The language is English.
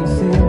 morning.